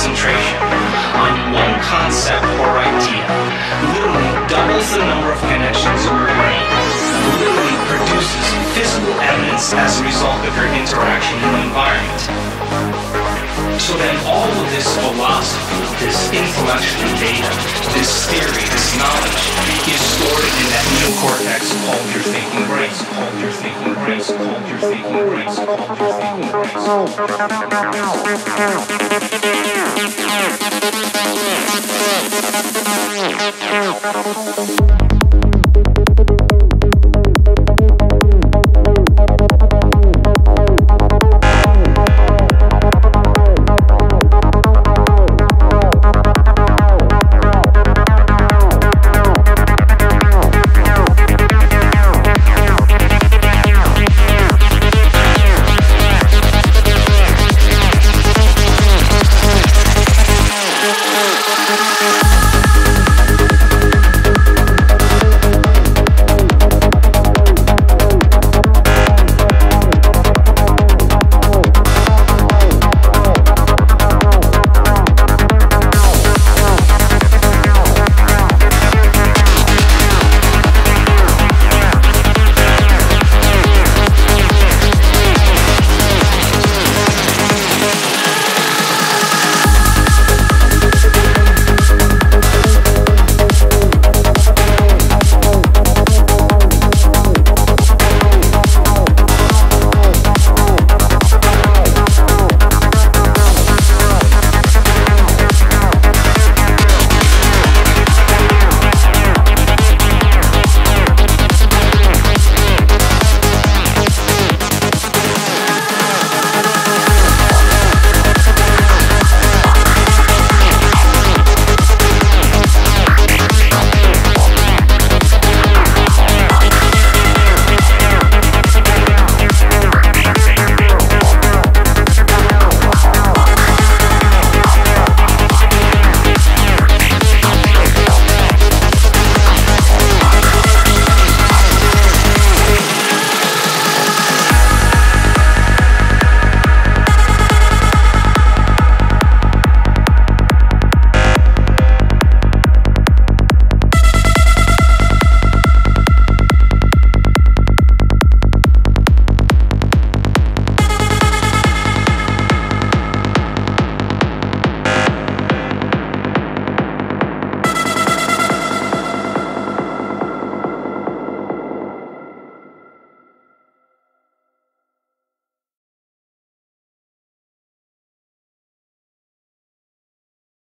concentration on one concept or idea. Literally doubles the number of connections in your brain, literally produces physical evidence as a result of your interaction in the environment. So then all of this philosophy, this intellectual data, this theory, this knowledge is stored in that neocortex called your thinking brain, called your thinking brain, called your thinking brain, called your thinking brain. Thank you.